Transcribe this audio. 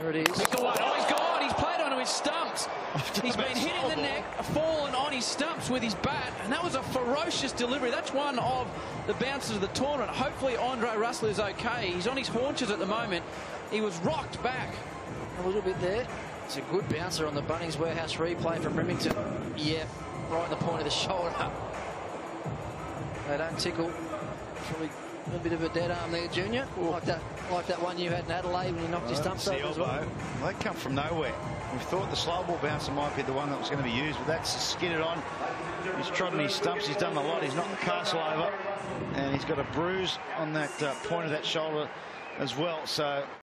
There it is. Oh, he's gone. He's played onto his stumps. He's been hit in the neck, fallen on his stumps with his bat, and that was a ferocious delivery. That's one of the bounces of the tournament. Hopefully, Andre Russell is okay. He's on his haunches at the moment. He was rocked back. A little bit there. It's a good bouncer on the Bunnings Warehouse replay from Rimmington. Yeah, right in the point of the shoulder. They don't tickle. Probably a bit of a dead arm there, Junior. Like that, like that one you had in Adelaide when you knocked your stumps over as well. They come from nowhere. We thought the slow ball bouncer might be the one that was going to be used, but that's skidded on. He's trodden his stumps. He's done a lot. He's knocked the castle over, and he's got a bruise on that uh, point of that shoulder as well. So